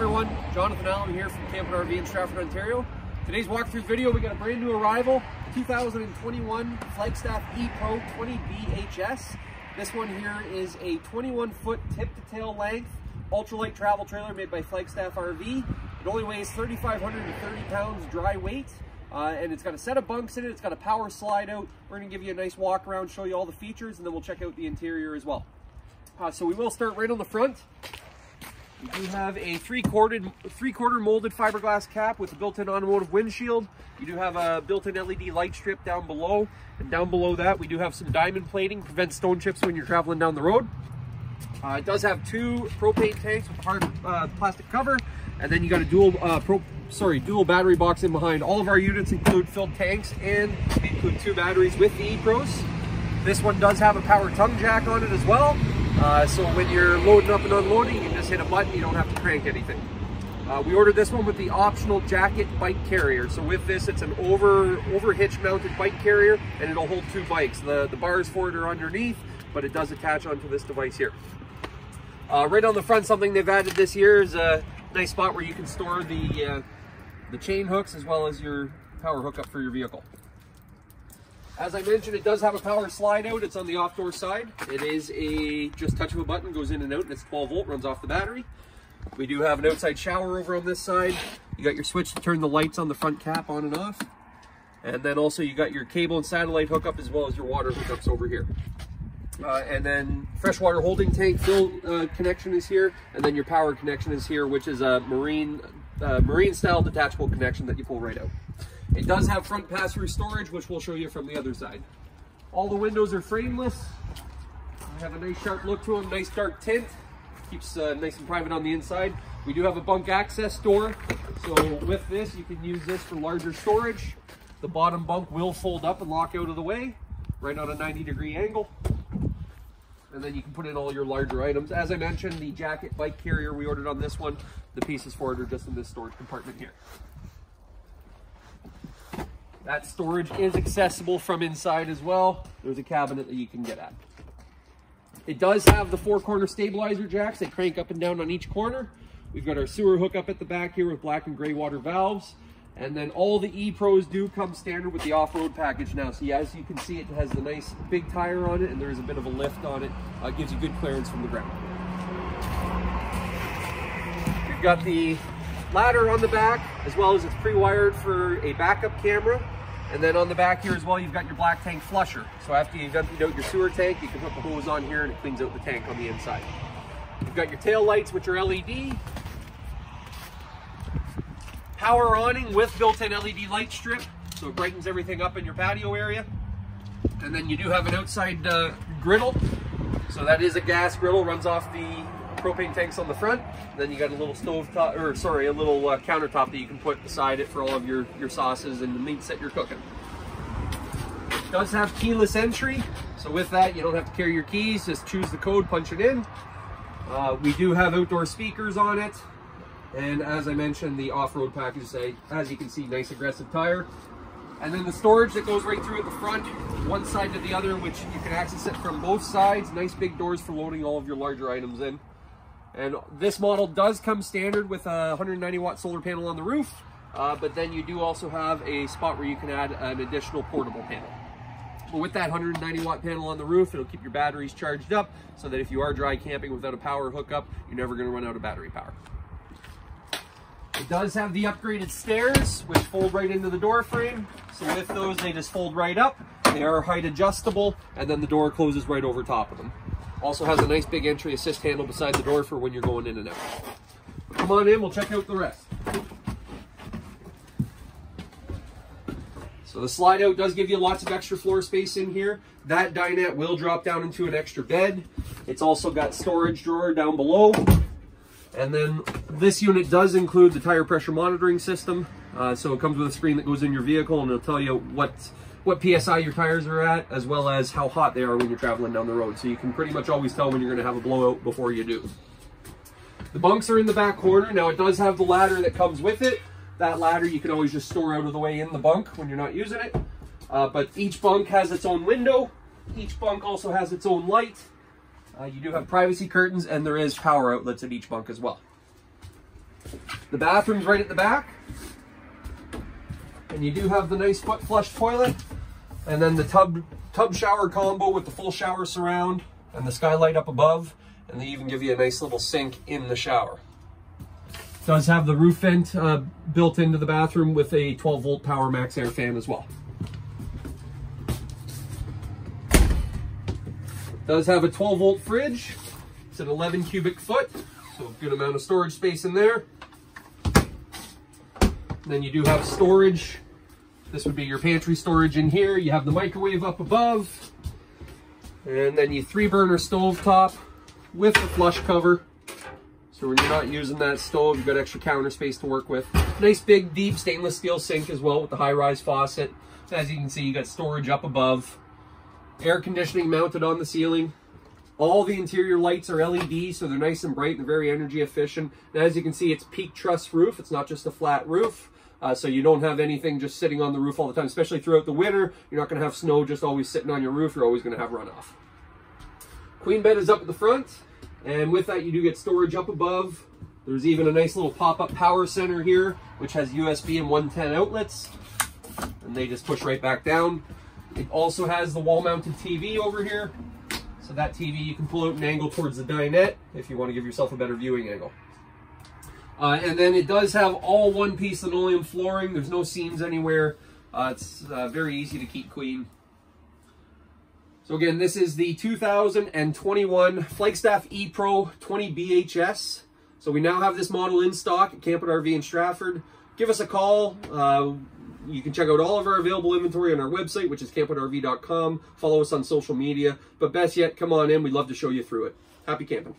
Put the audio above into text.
everyone, Jonathan Allen here from Camp RV in Stratford, Ontario. Today's walkthrough video, we got a brand new arrival, 2021 Flagstaff E-Pro 20BHS. This one here is a 21 foot tip to tail length ultralight travel trailer made by Flagstaff RV. It only weighs 3,530 pounds dry weight. Uh, and it's got a set of bunks in it. It's got a power slide out. We're gonna give you a nice walk around, show you all the features, and then we'll check out the interior as well. Uh, so we will start right on the front. We do have a three-quarter three quarter molded fiberglass cap with a built-in automotive windshield. You do have a built-in LED light strip down below. And down below that, we do have some diamond plating, prevent stone chips when you're traveling down the road. Uh, it does have two propane tanks with hard uh, plastic cover. And then you got a dual uh, pro sorry, dual battery box in behind. All of our units include filled tanks and include two batteries with the E-Pros. This one does have a power tongue jack on it as well. Uh, so when you're loading up and unloading, hit a button, you don't have to crank anything. Uh, we ordered this one with the optional Jack-It bike carrier. So with this, it's an over over hitch mounted bike carrier and it'll hold two bikes. The, the bars for it are underneath, but it does attach onto this device here. Uh, right on the front, something they've added this year is a nice spot where you can store the, uh, the chain hooks as well as your power hookup for your vehicle. As I mentioned, it does have a power slide out. It's on the off door side. It is a just touch of a button, goes in and out, and it's 12 volt, runs off the battery. We do have an outside shower over on this side. You got your switch to turn the lights on the front cap on and off. And then also you got your cable and satellite hookup as well as your water hookups over here. Uh, and then freshwater holding tank fill uh, connection is here. And then your power connection is here, which is a marine, uh, marine style detachable connection that you pull right out. It does have front pass-through storage, which we'll show you from the other side. All the windows are frameless. They have a nice sharp look to them, nice dark tint. Keeps uh, nice and private on the inside. We do have a bunk access door. So with this, you can use this for larger storage. The bottom bunk will fold up and lock out of the way, right on a 90 degree angle. And then you can put in all your larger items. As I mentioned, the Jack-It bike carrier we ordered on this one, the pieces for it are just in this storage compartment here. That storage is accessible from inside as well. There's a cabinet that you can get at. It does have the four corner stabilizer jacks. They crank up and down on each corner. We've got our sewer hookup at the back here with black and gray water valves. And then all the E-Pros do come standard with the off-road package now. So as you can see, it has the nice big tire on it and there is a bit of a lift on it. Uh, it gives you good clearance from the ground. We've got the ladder on the back, as well as it's pre-wired for a backup camera. And then on the back here as well, you've got your black tank flusher. So after you've emptied out your sewer tank, you can put the hose on here and it cleans out the tank on the inside. You've got your tail lights, which are LED. Power awning with built-in LED light strip, so it brightens everything up in your patio area. And then you do have an outside uh, griddle. So that is a gas griddle, runs off the propane tanks on the front. Then you got a little stove top, or sorry, a little uh, countertop that you can put beside it for all of your, your sauces and the meats that you're cooking. It does have keyless entry. So with that, you don't have to carry your keys, just choose the code, punch it in. Uh, we do have outdoor speakers on it. And as I mentioned, the off-road package, say, as you can see, nice aggressive tire. And then the storage that goes right through at the front, one side to the other, which you can access it from both sides. Nice big doors for loading all of your larger items in. And this model does come standard with a 190 watt solar panel on the roof, uh, but then you do also have a spot where you can add an additional portable panel. But with that 190 watt panel on the roof, it'll keep your batteries charged up so that if you are dry camping without a power hookup, you're never gonna run out of battery power. It does have the upgraded stairs, which fold right into the door frame. So with those, they just fold right up. They are height adjustable, and then the door closes right over top of them. Also has a nice big entry assist handle beside the door for when you're going in and out. Come on in, we'll check out the rest. So the slide out does give you lots of extra floor space in here. That dinette will drop down into an extra bed. It's also got storage drawer down below. And then this unit does include the tire pressure monitoring system. Uh, so it comes with a screen that goes in your vehicle and it'll tell you what what PSI your tires are at, as well as how hot they are when you're traveling down the road. So you can pretty much always tell when you're gonna have a blowout before you do. The bunks are in the back corner. Now it does have the ladder that comes with it. That ladder you can always just store out of the way in the bunk when you're not using it. Uh, but each bunk has its own window. Each bunk also has its own light. Uh, you do have privacy curtains and there is power outlets at each bunk as well. The bathroom's right at the back. And you do have the nice foot flush toilet. And then the tub, tub shower combo with the full shower surround and the skylight up above. And they even give you a nice little sink in the shower. Does have the roof vent uh, built into the bathroom with a 12 volt power MaxxAir fan as well. Does have a 12 volt fridge. It's an 11 cubic foot, so a good amount of storage space in there. Then you do have storage. This would be your pantry storage in here. You have the microwave up above. And then you three burner stove top with the flush cover. So when you're not using that stove, you've got extra counter space to work with. Nice big deep stainless steel sink as well with the high rise faucet. As you can see, you got storage up above. Air conditioning mounted on the ceiling. All the interior lights are LED, so they're nice and bright and very energy efficient. And as you can see, it's peak truss roof. It's not just a flat roof. Uh, so you don't have anything just sitting on the roof all the time, especially throughout the winter. You're not going to have snow just always sitting on your roof. You're always going to have runoff. Queen bed is up at the front. And with that, you do get storage up above. There's even a nice little pop-up power center here, which has USB and 110 outlets. And they just push right back down. It also has the wall-mounted TV over here. So that TV you can pull out and angle towards the dinette if you want to give yourself a better viewing angle. Uh, and then it does have all one-piece linoleum flooring. There's no seams anywhere. Uh, it's uh, very easy to keep clean. So again, this is the 2021 Flagstaff E-Pro 20 BHS. So we now have this model in stock at Camp RV in Stratford. Give us a call. You can check out all of our available inventory on our website, which is campoutrv.com. Follow us on social media. But best yet, come on in. We'd love to show you through it. Happy camping.